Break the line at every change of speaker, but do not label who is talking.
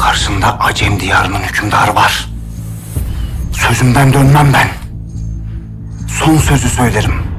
Karşında Acem diyarının hükümdarı var. Sözümden dönmem ben. Son sözü söylerim.